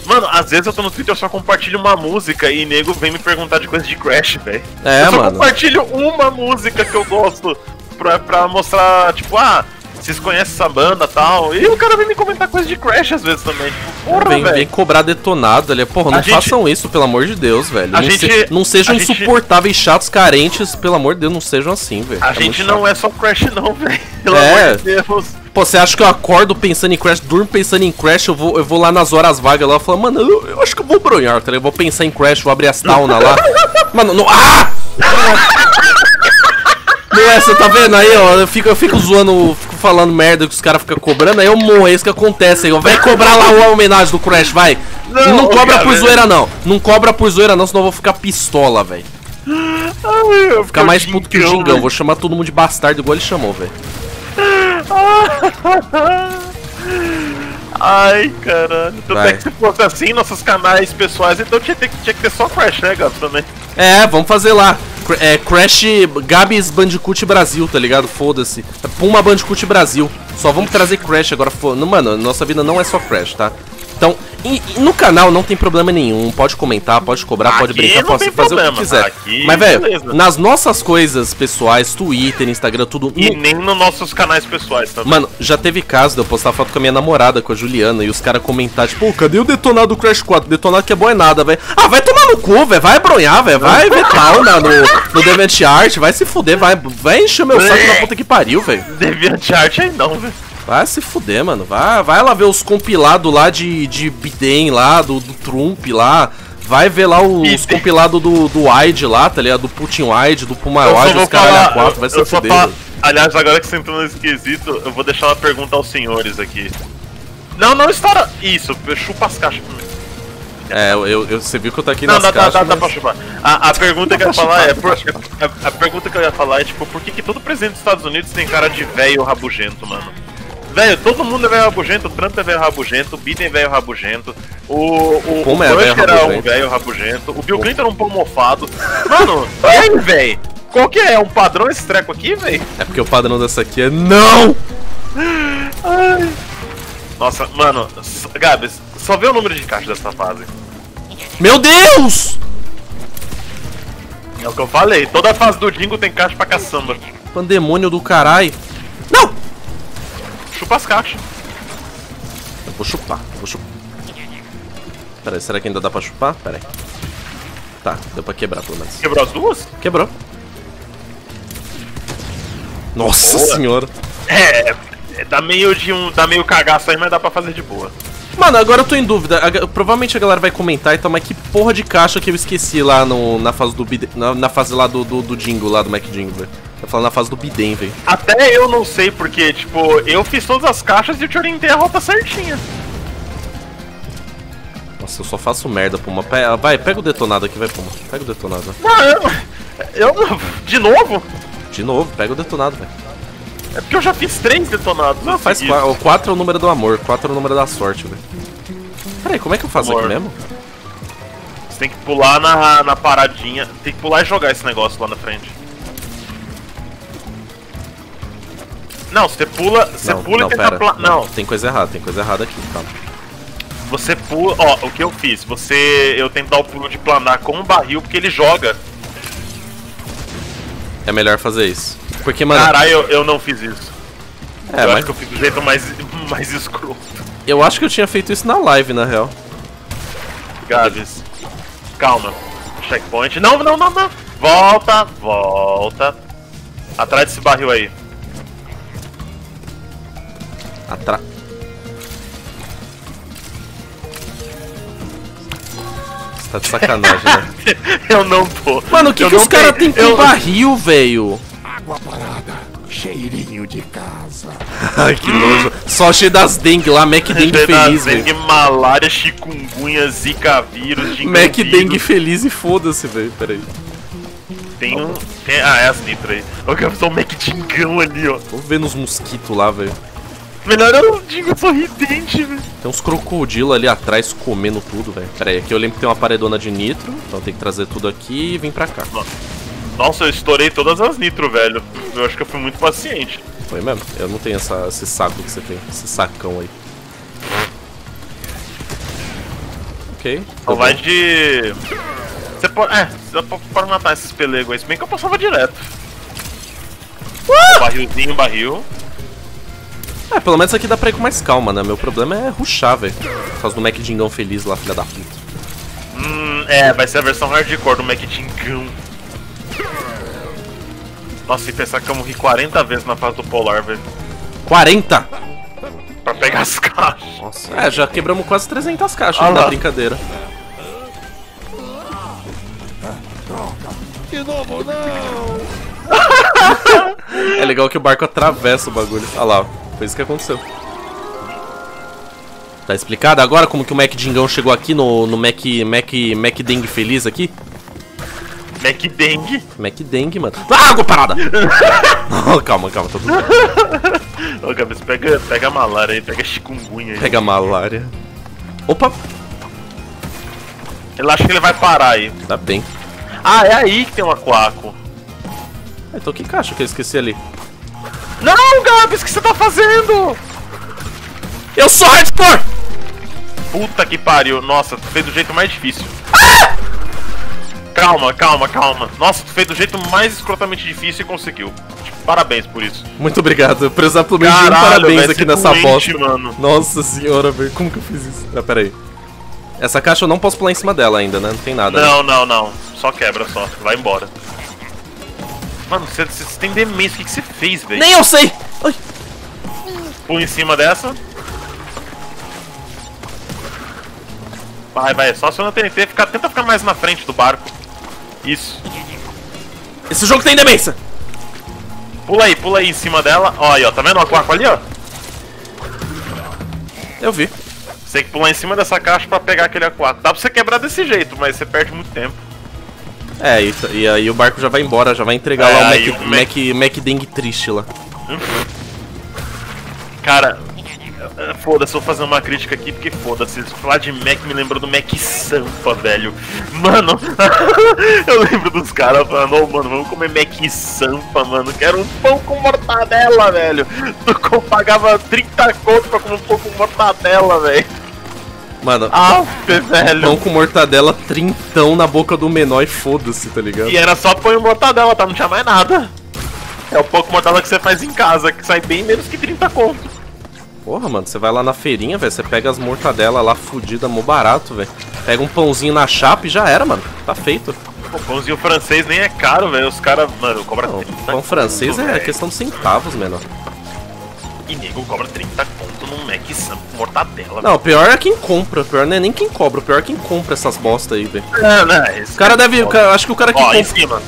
mano, às vezes eu tô no Twitter, eu só compartilho uma música e nego vem me perguntar de coisa de Crash, velho. É, eu só mano. compartilho uma música que eu gosto pra, pra mostrar, tipo, ah, vocês conhecem essa banda e tal. E o cara vem me comentar coisa de Crash às vezes também. Tipo, porra, Vem, vem cobrar detonado ali. Porra, não A gente- façam isso, pelo amor de Deus, velho. A Não, gente- se- não sejam a gente- insuportáveis, chatos, carentes. Pelo amor de Deus, não sejam assim, velho. A É gente não é só Crash não, velho. Pelo É. amor de Deus. Pô, você acha que eu acordo pensando em Crash, durmo pensando em Crash, eu vou, eu vou lá nas horas vagas lá e falo, mano, eu, eu acho que eu vou bronhar, tá ligado? Eu vou pensar em Crash, vou abrir as tauna lá. Mano, não. Ah! Não é, você tá vendo aí, ó? Eu fico, eu fico zoando, falando merda que os caras ficam cobrando, aí eu morro, é isso que acontece aí, ó. Vai cobrar lá a homenagem do Crash, vai. Não, e não cobra cara, por zoeira, não. Não cobra por zoeira, não, senão eu vou ficar pistola, velho. Ai, Ficar mais puto que o Gingão. velho. Vou chamar todo mundo de bastardo igual ele chamou, velho. Ai, caralho. Tanto é que se fosse assim, nossos canais pessoais, então tinha, que ter- tinha que ter só Crash, né, Gato, também. É, vamos fazer lá. É, Crash Gabs Bandicoot Brasil, tá ligado? Foda-se. Puma Bandicoot Brasil. Só vamos trazer Crash agora. Mano, nossa vida não é só Crash, tá? Então, e- e no canal não tem problema nenhum. Pode comentar, pode cobrar, pode Aqui brincar, pode fazer o problema, que quiser. aqui, Mas, velho, nas nossas coisas pessoais, Twitter, Instagram, tudo. E no- nem nos nossos canais pessoais também. Mano, já teve caso de eu postar foto com a minha namorada, com a Juliana, e os caras comentar, tipo, "Pô, cadê o detonado do Crash 4? Detonado que é bom é nada, velho. Ah, vai tomar no cu, velho. Vai bronhar, velho. Vai ver fauna no, no DeviantArt, vai se fuder, vai, vai encher meu saco na puta que pariu, velho. DeviantArt aí não, velho. Vai se fuder, mano. Vai, vai lá ver os compilados lá de, de Biden lá, do, do Trump lá. Vai ver lá os compilados do, do Wide lá, tá ligado? Do Putin Wide, do Puma Wide, os caralho quatro. Vai se fuder, velho. Aliás, agora que você entrou no esquisito, eu vou deixar uma pergunta aos senhores aqui. Não, não estoura. Isso, chupa as caixas. É, eu, eu- você viu que eu tô aqui Não, nas dá, caixas, dá, dá mas- pra chupar. A, a pergunta que eu ia falar é. Por, a, a pergunta que eu ia falar é, tipo, por que, que todo presidente dos Estados Unidos tem cara de velho rabugento, mano? Velho, todo mundo é velho rabugento, o Trump é velho rabugento, o Biden é velho rabugento, o, o, o Como é Bush velho era um velho rabugento, o Bill Clinton era um pão mofado. Mano, aí, velho? Qual que é? É um padrão esse treco aqui, velho? É porque o padrão dessa aqui é não! Nossa, mano, Gabs, só vê o número de caixas dessa fase. Meu Deus! É o que eu falei, toda fase do Dingo tem caixa pra caçamba. Pandemônio do caralho. Não! Chupa as caixas. Eu vou chupar, vou chupar. Pera aí, será que ainda dá pra chupar? Pera aí. Tá, deu pra quebrar pelo menos. Quebrou as duas? Quebrou. Nossa Boa. senhora. É, é, dá meio de um. dá meio cagaço aí, mas dá pra fazer de boa. Mano, agora eu tô em dúvida. A provavelmente a galera vai comentar e tal, mas que porra de caixa que eu esqueci lá no, na fase do. Na, na fase lá do, do, do Jingle, lá do Mac Jingle, velho. Eu falo na fase do Biden, velho. Até eu não sei, porque, tipo, eu fiz todas as caixas e eu te orientei a rota certinha. Nossa, eu só faço merda, Puma. Vai, pega o detonado aqui, vai, Puma. Pega o detonado. Não, eu. eu de novo? De novo, pega o detonado, velho. É porque eu já fiz três detonados. Não, faz seguidos. 4. O 4 é o número do amor, 4 é o número da sorte, velho. Peraí, como é que eu faço Amor. aqui mesmo? Você tem que pular na, na paradinha. Tem que pular e jogar esse negócio lá na frente. Não, você pula. Você não, pula não, e tenta pera. pla- Não, Tem coisa errada, tem coisa errada aqui, calma. você pula. Ó, o que eu fiz? Você. Eu tento dar o pulo de planar com o barril porque ele joga. É melhor fazer isso. Porque, mano, Caralho, eu, eu não fiz isso. é, eu mas acho que eu fiz do jeito mais, mais escroto. eu acho que eu tinha feito isso na live, na real. Gabs. Calma. Checkpoint. Não, não, não, não. Volta, volta. Atrás desse barril aí. Atra... Você tá de sacanagem, né? eu não tô. Mano, o que, Eu que os caras têm com eu- barril, velho? Água parada, cheirinho de casa. Ai, que nojo. Só cheio das dengue lá, Mac Dengue feliz, Dengue, velho. malária, chikungunya, zika vírus, Mac. Dengue feliz e foda-se, velho. Pera aí. Tem um. Tem, ah, é as nitro aí. Eu quero só um Mac Dingão ali, ó. Tô vendo os mosquitos lá, velho. Melhor é o Dingo sorridente, velho. Tem uns crocodilos ali atrás comendo tudo, velho. Pera aí, aqui eu lembro que tem uma paredona de nitro. Então tem que trazer tudo aqui e vir pra cá. Nossa, eu estourei todas as nitro, velho. Eu acho que eu fui muito paciente. Foi mesmo? Eu não tenho essa, esse saco que você tem. Esse sacão aí. Ok. Só vai de. Você pode. É, você pode matar esses pelegos aí. Se bem que eu passava direto. Barrilzinho, barril. É, pelo menos aqui dá pra ir com mais calma, né? Meu problema é ruxar, velho. Por causa do Mac Dingão feliz lá, filha da puta. Hum, é, vai ser a versão hardcore do Mac Dingão. Nossa, e pensar que eu morri 40 vezes na fase do Polar, velho. 40! Pra pegar as caixas. Nossa. É, já quebramos quase 300 caixas Ah na brincadeira. De novo, não! É legal que o barco atravessa o bagulho. Olha lá, ó. Foi isso que aconteceu. Tá explicado agora como que o Mac Dingão chegou aqui no, no Mac, Mac, Mac Dengue feliz aqui? Mac Dengue. Mac Dengue, mano. Ah, água parada! Oh, calma, calma, tá tudo bem. Ô, cabeça, pega, pega a malária aí, pega a chikungunya aí. Pega a malária. Opa, Ele acha que ele vai parar aí. tá bem. Ah, é aí que tem um aquaco. Então que caixa que eu esqueci ali? Não, Gabs, o que você tá fazendo? Eu sou hardcore! Puta que pariu. Nossa, tu fez do jeito mais difícil. Calma, calma, calma. Nossa, tu fez do jeito mais escrotamente difícil e conseguiu. Tipo, parabéns por isso. Muito obrigado. Por exemplo, me um Caralho, parabéns velho, aqui nessa doente, bosta. mano. Nossa senhora, velho. Como que eu fiz isso? Ah, pera aí. Essa caixa eu não posso pular em cima dela ainda, né? Não tem nada. né? Não, não, não. Só quebra, só. Vai embora. Mano, você, você tem demência. O que, que você fez, velho? Nem eu sei! Ai. Pula em cima dessa. Vai, vai. Só se eu não TNT, fica, tenta ficar mais na frente do barco. Isso. Esse jogo tem demência! Pula aí, pula aí em cima dela. Ó, aí, ó. Tá vendo o aquário ali, ó? Eu vi. Você tem que pular em cima dessa caixa pra pegar aquele aquário. Dá pra você quebrar desse jeito, mas você perde muito tempo. É, e, e aí o barco já vai embora, já vai entregar É, lá o aí Mac, o Mac, Mac Dengue triste lá. Cara, foda-se, vou fazer uma crítica aqui, porque foda-se. Falar de Mac me lembrou do Mac Sampa, velho. Mano, eu lembro dos caras falando, ô mano, vamos comer Mac Sampa, mano. Quero um pão com mortadela, velho. Tu pagava 30 conto pra comer um pão com mortadela, velho. Mano, Ah, velho. pão com mortadela trintão na boca do menor e foda-se, tá ligado? E era só pão e mortadela, tá? Não tinha mais nada. É o pão com mortadela que você faz em casa, que sai bem menos que 30 conto. Porra, mano, você vai lá na feirinha, velho, você pega as mortadelas lá fudida, mó barato, velho. Pega um pãozinho na chapa e já era, mano. Tá feito. O pãozinho francês nem é caro, velho. Os caras, mano, cobram Não, 30 pão francês conto, é velho. questão de centavos, menor. E nego cobra 30 conto num Mac Sam com mortadela. Não, o pior é quem compra. O pior não é nem quem cobra. O pior é quem compra essas bosta aí, velho. não, não, esse O cara deve. o cara- acho que o cara que Ó, em compra. cima.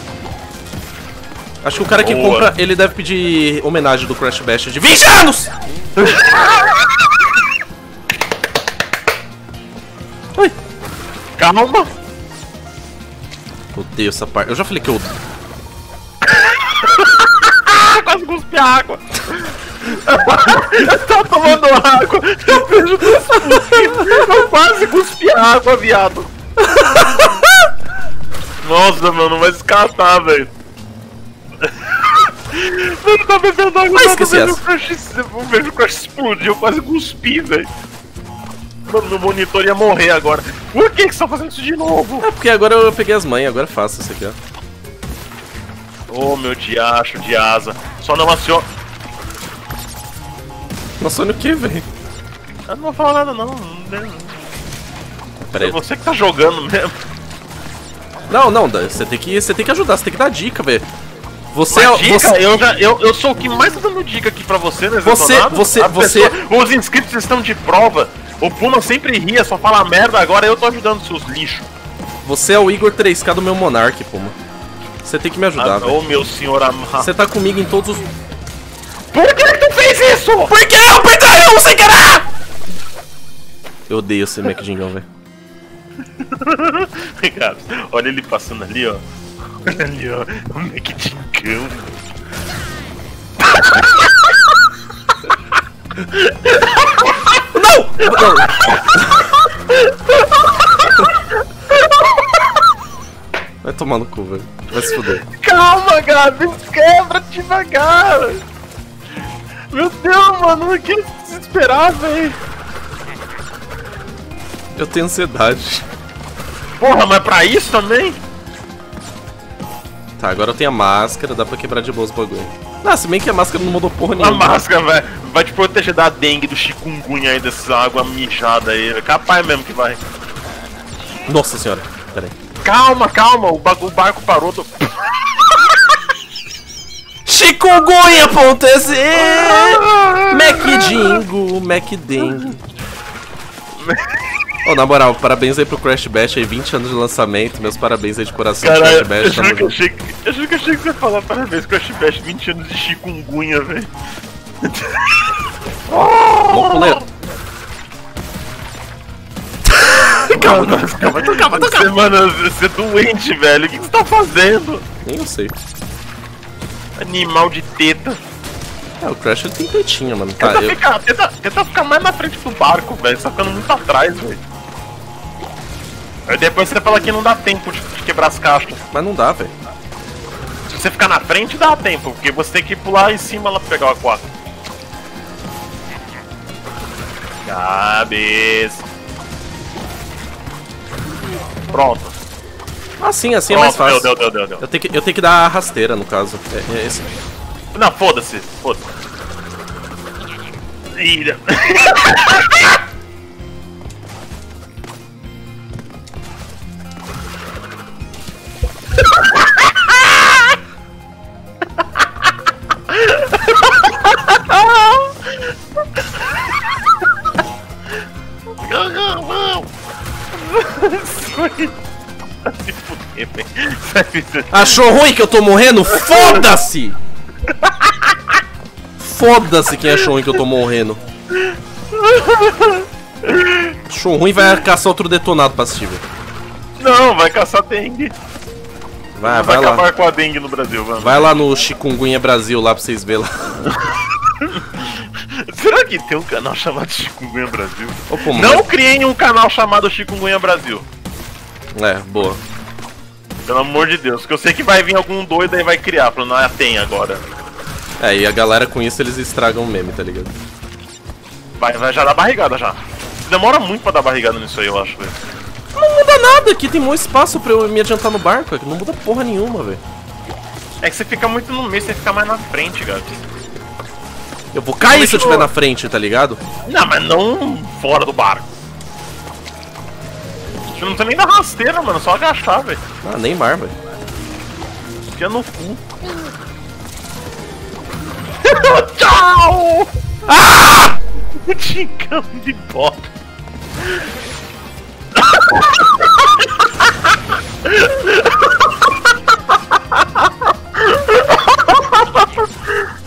Acho que o cara que Boa. compra, ele deve pedir homenagem do Crash Bash de 20 anos! Ai, Calma. odeio essa parte. Eu já falei que eu. Quase cuspi água. Eu tava tomando água. Eu vejo cuspindo. Eu quase cuspi água, viado. Nossa, mano, vai escatar, velho. Mano, tá bebendo água, Ah, eu vejo o essa. vejo o crush explodir, eu quase cuspi, velho. Mano, meu monitor ia morrer agora. Por que que você tá fazendo isso de novo? É porque agora eu peguei as manhas, agora é fácil isso aqui, ó. Ô, meu diacho de asa. Só não aciona. Nossa, olha o que, velho? Eu não vou falar nada, não. não. Pera É aí. você que tá jogando mesmo. Não, não, Dan, você tem que, você tem que ajudar, você tem que dar dica, velho. Você, é, dica, você, eu, já, eu, eu sou o que mais tá dando dica aqui pra você, né? Você- você- A você- pessoa- os inscritos estão de prova. O Puma sempre ria, só fala merda, agora eu tô ajudando seus lixos. você é o Igor 3K do meu Monark, pô. mano. Você tem que me ajudar, Ah, velho. Ô meu senhor amado. Você tá comigo em todos os. Por que tu fez isso? Por que eu apertei um sem querer? Eu odeio esse Mac Dingão, velho. Cara, olha ele passando ali, ó. Olha ali, ó. O Mac Tincão. Vai tomar no cu, velho. Vai se fuder. Calma, Gabi, quebra devagar. Meu Deus, mano, quero desesperar, velho. Eu tenho ansiedade. Porra, mas pra isso também? Tá, agora eu tenho a máscara, dá pra quebrar de boa os bagulho. Ah, se bem que a máscara não mudou porra A nenhuma. máscara, velho, vai te proteger da dengue, do chikungunya aí, dessa água mijada aí. É capaz mesmo que vai. Nossa senhora. Pera aí. Calma, calma, o, ba- o barco parou do. Chikungunya.exe Macdingo, Macdengue. Ô, na moral, parabéns aí pro Crash Bash aí, 20 anos de lançamento. Meus parabéns aí de coração Caralho, Crash eu Bash. Tamo juro, que eu, achei que, eu juro que eu achei que você ia falar parabéns Crash Bash, 20 anos de chikungunya, velho. Vamos puleiro. Calma, calma, calma, calma, Você, mano, você é doente, velho. O que que você tá fazendo? Nem eu sei. Animal de teta. É, o Crash ele tem peitinho, mano. Tá, Tenta, eu... ficar, tenta, tenta ficar mais na frente do barco, velho. Você tá ficando muito atrás, velho. Aí depois você fala que não dá tempo de, de quebrar as caixas. Mas não dá, velho. Se você ficar na frente, dá tempo, porque você tem que pular em cima lá pra pegar o aquário. Cabeça. Pronto. Assim, assim é mais Pronto, fácil. Deu, deu, deu, deu, deu. Eu tenho, que, eu tenho que dar a rasteira, no caso. É, é esse. Não, foda-se, foda-se. Achou ruim que eu tô morrendo? Foda-se! Foda-se quem achou ruim que eu tô morrendo. Achou ruim vai caçar outro detonado pra assistir, velho. Não, vai caçar dengue. Vai, vai vai lá. acabar com a dengue no Brasil, vamos. Vai lá no Chikungunya Brasil lá pra vocês verem lá. Será que tem um canal chamado Chikungunya Brasil? Pô, Não mas- criem um canal chamado Chikungunya Brasil. É, boa. Pelo amor de Deus, que eu sei que vai vir algum doido aí vai criar, falando, ah, tem agora. É, e a galera com isso eles estragam o meme, tá ligado? Vai, vai já dar barrigada já. Demora muito pra dar barrigada nisso aí, eu acho, velho. Não muda nada, aqui tem muito espaço pra eu me adiantar no barco, não muda porra nenhuma, velho. É que você fica muito no meio, você fica mais na frente, gato. Eu vou cair se eu estiver na frente, tá ligado? Não, mas não fora do barco. Você não precisa nem dar rasteira, mano, só agachar, velho. Ah, Neymar, velho. Enfia no cu. Tchau! Ah! Tincão de bola.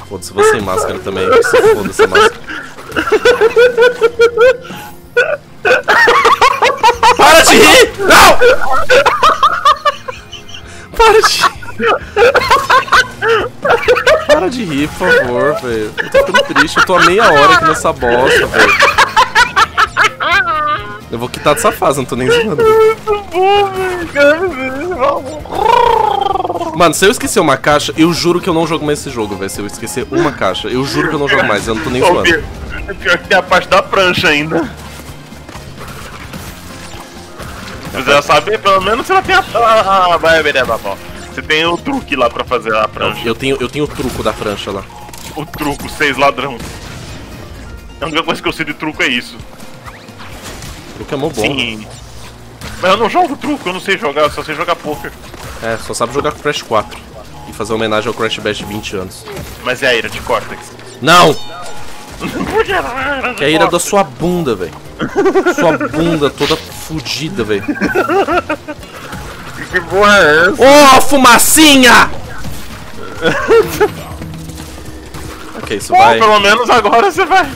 Foda-se, vou sem máscara também. que Se foda sem máscara. Para de rir! Não! Para de rir! Para de rir, por favor, velho. Eu tô ficando triste, eu tô há meia hora aqui nessa bosta, velho. Eu vou quitar dessa fase, não tô nem zoando. velho. Mano, se eu esquecer uma caixa, eu juro que eu não jogo mais esse jogo, velho. Se eu esquecer uma caixa, eu juro que eu não jogo mais, eu não tô nem zoando. pior, pior que tem a parte da prancha ainda. Você já sabe, pelo menos você tem a. Vai, vai, vai, vai. Você tem o truque lá pra fazer a prancha. Eu tenho, eu tenho o truco da prancha lá. O truco, seis ladrão. A única coisa que eu sei de truco é isso. O truco é mó bom. Sim. Mas eu não jogo truco, eu não sei jogar, eu só sei jogar poker. É, só sabe jogar com Crash 4. E fazer homenagem ao Crash Bash de 20 anos. Mas é a ira de Cortex. Não! Não? Que é a ira da sua bunda, velho. Sua bunda toda fudida, velho. Que porra é essa? Ô, fumacinha! ok, isso Pô, vai. pelo menos agora você vai.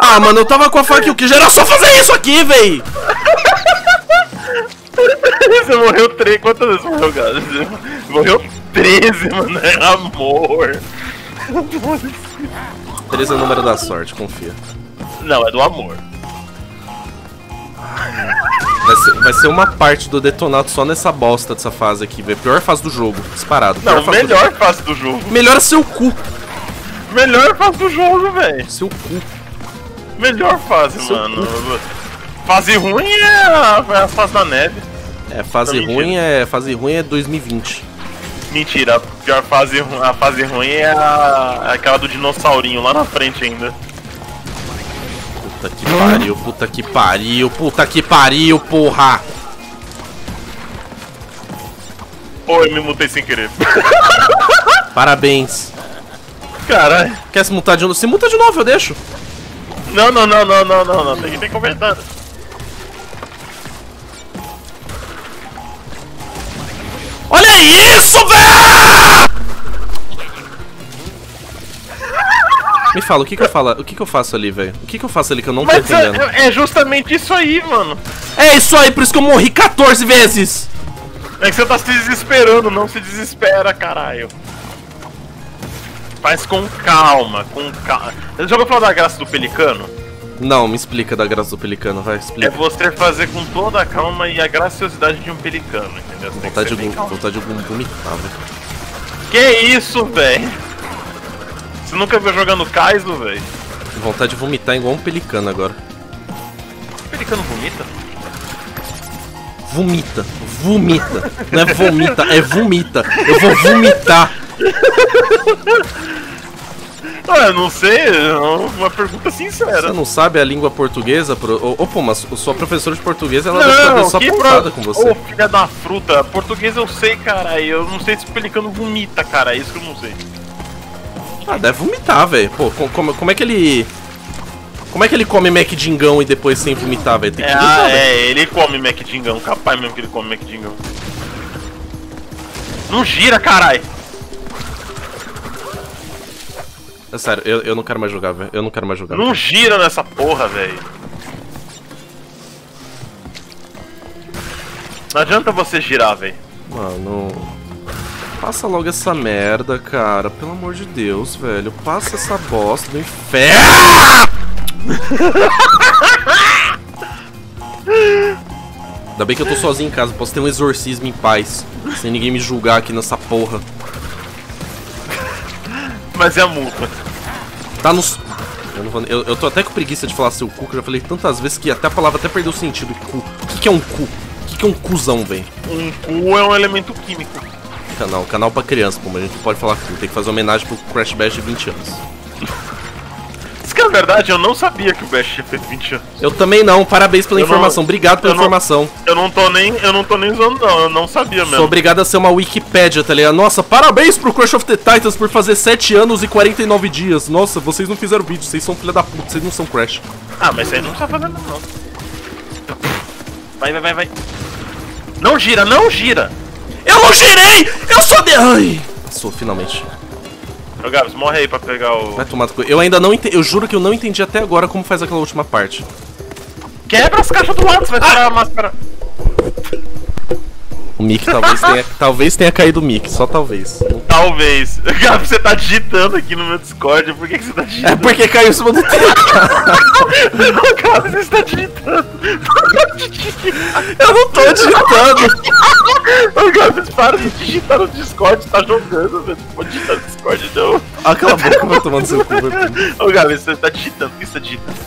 Ah, mano, eu tava com a faca e o que era só fazer isso aqui, véi! Você morreu três. Quantas vezes morreu, cara? Morreu 13, mano. É amor. 13 é o número da sorte, confia. Não, é do amor. Vai ser, vai ser uma parte do detonato só nessa bosta dessa fase aqui, velho. Pior fase do jogo, disparado. Não, fase do melhor fase do jogo. Melhor é seu cu. Melhor fase do jogo, velho. Seu cu. Melhor fase, Seu mano. Fase ruim é a, é a fase da neve. É, fase ruim é. Fase ruim é 2020. Mentira, a pior fase, a fase ruim é a, é aquela do dinossaurinho lá na frente ainda. Puta que pariu, puta que pariu, puta que pariu, porra! Pô, eu me mutei sem querer. Parabéns. Caralho. Quer se mutar de novo? Se muta de novo, eu deixo. Não, não, não, não, não, não, não. Tem que ter comentado. Olha isso, velho! Me fala, o que que eu falo? O que que eu faço ali, velho? O que que eu faço ali que eu não tô Mas entendendo? é, é justamente isso aí, mano. É isso aí, por isso que eu morri 14 vezes! É que você tá se desesperando, não se desespera, caralho. Faz com calma, com calma. Você já ouviu falar da graça do pelicano? Não, me explica da graça do pelicano, vai, É explica. você fazer com toda a calma e a graciosidade de um pelicano, entendeu? Você Vontade de, calmo. vontade de vomitar, velho. Que isso, velho? Você nunca viu jogando Kaizo, velho? Vontade de vomitar igual um pelicano agora. Pelicano vomita? Vomita, vomita. Não é vomita, é vomita. Eu vou vomitar. Ah, eu não sei, é uma pergunta sincera. Você não sabe a língua portuguesa? Pro... Ô, ô, pô, mas sua professora de português, ela deve saber só que pontada pro- com você. Ô, filha da fruta, português eu sei, caralho. Eu não sei se o pelicano vomita, cara. É isso que eu não sei. Ah, deve vomitar, velho. Pô, co- como, como é que ele... Como é que ele come Mac Dingão e depois sem vomitar, velho? Tem que É, vomitar, ah, velho. é, ele come Mac Dingão. Capaz mesmo que ele come Mac Dingão. Não gira, caralho. É sério, eu, eu não quero mais jogar, velho. Eu não quero mais jogar. Não gira nessa porra, velho. Não adianta você girar, velho. Mano... Passa logo essa merda, cara. Pelo amor de Deus, velho. Passa essa bosta do inferno. Ainda bem que eu tô sozinho em casa. Posso ter um exorcismo em paz. Sem ninguém me julgar aqui nessa porra. Mas é a multa. Tá nos... Eu, não vou- eu- eu tô até com preguiça de falar seu cu, que eu já falei tantas vezes que até a palavra até perdeu o sentido. Cu. O que, que é um cu? O que, que é um cuzão, velho? Um cu é um elemento químico. Canal, canal pra criança, pô, mas a gente não pode falar cu. Tem que fazer homenagem pro Crash Bash de 20 anos. Verdade, eu não sabia que o Bash tinha feito 20 anos. Eu também não, parabéns pela Eu não- informação. Obrigado pela eu não- informação. Eu não tô nem. Eu não tô nem zoando, não. Eu não sabia mesmo. Sou obrigado a ser uma Wikipédia, tá ligado? Nossa, parabéns pro Crush of the Titans por fazer 7 anos e 49 dias. Nossa, vocês não fizeram vídeo, vocês são filha da puta, vocês não são Crash. Ah, mas aí não tá fazendo não. Vai, vai, vai, vai. Não gira, não gira! Eu não girei! Eu sou de. Ai! Sou, finalmente. Ô Gabs, morre aí pra pegar o. Vai tomar. Eu ainda não entendi. Eu juro que eu não entendi até agora como faz aquela última parte. Quebra as caixas do lado, você vai tirar a máscara. O Mick talvez tenha. talvez tenha caído o Mick, só talvez. Talvez. Gabs, você tá digitando aqui no meu Discord. Por que, que você tá É digitando? porque caiu em cima do tempo. Gabs, você está digitando. Eu não tô digitando. Ô Gabs, para de digitar no Discord, tá jogando, velho. Não pode digitar no Discord, não. Aquela boca vai tomando seu cu, Ô Gabs, você tá digitando. O que você tá digitando?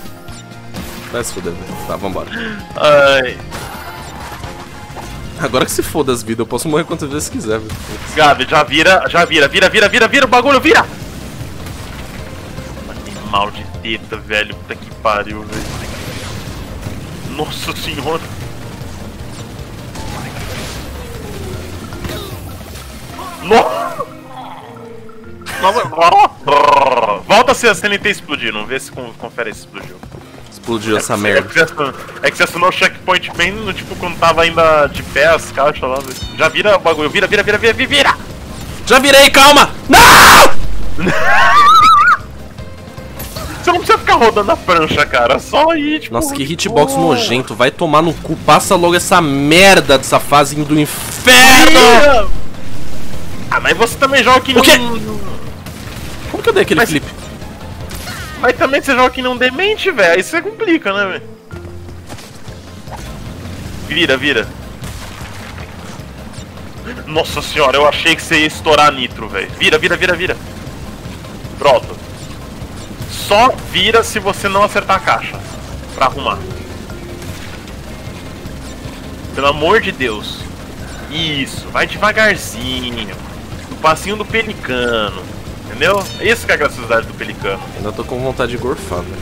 Vai se fuder, velho. Tá, vambora. Ai. Agora que se foda as vidas, eu posso morrer quantas vezes quiser, velho. Gabi, já vira, já vira, vira, vira, vira, vira o bagulho, vira! Animal de teta, velho, puta que pariu, velho. Nossa senhora. Nossa! Volta se a CNT explodir, não vê se con- confere se explodiu. Explodiu essa É merda. que, você assinou, é que você assinou o checkpoint bem no tipo quando tava ainda de pé as caixas lá. velho. Já vira o bagulho, vira, vira, vira, vira, vira, vira! Já virei, calma! Não! Você não precisa ficar rodando a prancha, cara. Só ir, tipo. Nossa, que hitbox nojento. Vai tomar no cu. Passa logo essa merda dessa fase do inferno. Ah, mas você também joga que O quê? não. Como que eu dei aquele Mas- flip? Mas também você joga que não demente, velho. Aí você complica, né, velho? Vira, vira. Nossa senhora, eu achei que você ia estourar nitro, velho. Vira, vira, vira, vira. Pronto. Só vira se você não acertar a caixa. Pra arrumar. Pelo amor de Deus. Isso, vai devagarzinho. No passinho do pelicano. Entendeu? Isso que é a graciosidade do pelicano. Ainda tô com vontade de gorfar, velho.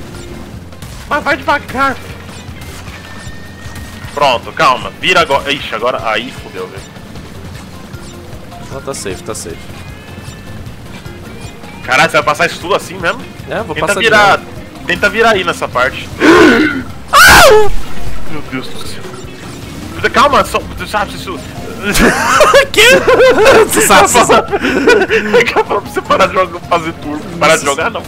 Mas vai devagar. Pronto, calma. Vira agora. Ixi, agora. Aí fudeu, velho. Ah, tá safe, tá safe. Caralho, você vai passar isso tudo assim mesmo? É, vou Tenta passar virar. Tenta virar aí nessa parte. Meu Deus do céu. Calma, só. Tu sabe isso. que? Você sabe, você sabe. Calma pra você parar de jogar, fazer turbo. Parar de jogar, não.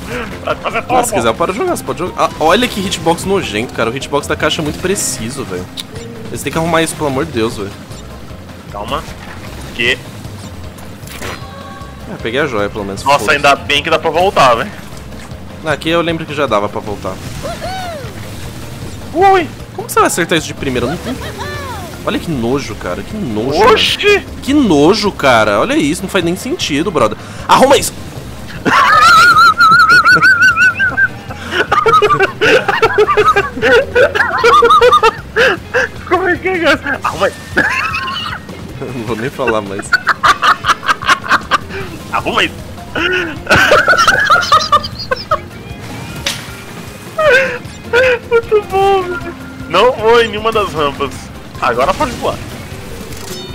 Parar de fazer turbo. Ah, se quiser, para jogar, você pode jogar. Ah, olha que hitbox nojento, cara. O hitbox da caixa é muito preciso, velho. Eles têm que arrumar isso, pelo amor de Deus, velho. Calma. Que. Ah, peguei a joia, pelo menos. Nossa, ainda bem que dá pra voltar, velho. Ah, Aqui eu lembro que já dava pra voltar. Ui! Como você vai acertar isso de primeira? Não tem... Olha que nojo, cara. Que nojo. mano. Oxi! Que nojo, cara. Olha isso, não faz nem sentido, brother. Arruma isso! Como é que é isso? Arruma aí. Não vou nem falar mais. Arruma aí. Muito bom, velho. Não vou em nenhuma das rampas. Agora pode voar.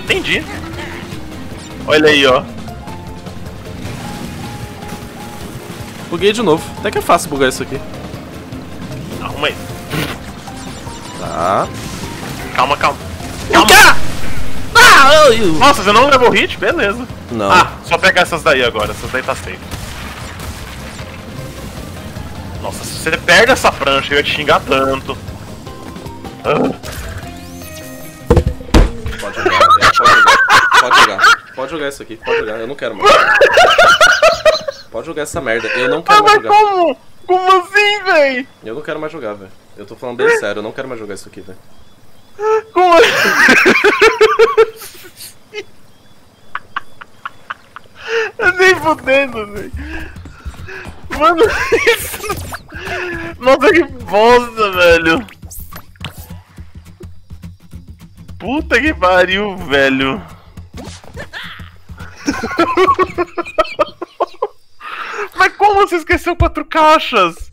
Entendi. Olha aí, ó. Buguei de novo. Até que é fácil bugar isso aqui. Arruma aí. Tá. Calma, calma. Quê? Ah, eu... Nossa, você não levou hit? Beleza. Não. Ah, só pegar essas daí agora. Essas daí tá safe. Nossa, se você perde essa prancha, eu ia te xingar tanto. Ah, Pode jogar isso aqui, pode jogar. Eu não quero mais. Pode jogar essa merda. Eu não quero mais mas jogar. como? Como assim, véi? Eu não quero mais jogar, velho. Eu tô falando bem sério, eu não quero mais jogar isso aqui, velho. Como assim? Eu nem fudendo, velho. Mano, isso. Nossa, que bosta, velho. Puta que pariu, velho. Mas como você esqueceu quatro caixas?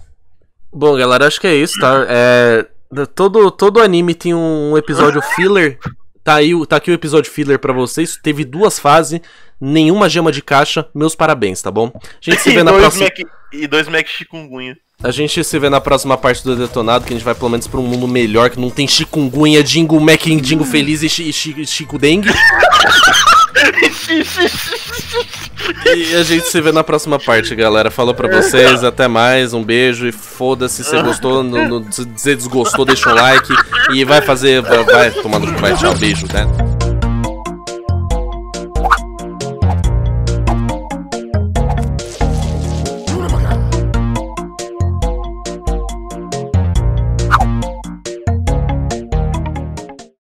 Bom, galera, acho que é isso, tá? É, todo, todo anime tem um episódio filler. Tá, aí, tá aqui o episódio filler pra vocês. Teve duas fases, nenhuma gema de caixa. Meus parabéns, tá bom? A gente se vê na próxima. Mac, e dois Mac chikungunya. A gente se vê na próxima parte do Detonado, que a gente vai pelo menos pra um mundo melhor, que não tem chikungunya, Dingo, Mac, Dingo Feliz e chi, chi, Chico Dengue. E a gente se vê na próxima parte, galera. Falou pra vocês, até mais, um beijo e foda-se se você gostou, no, no, se desgostou, deixa um like e vai fazer, vai, vai tomando, vai, tchau, beijo, né?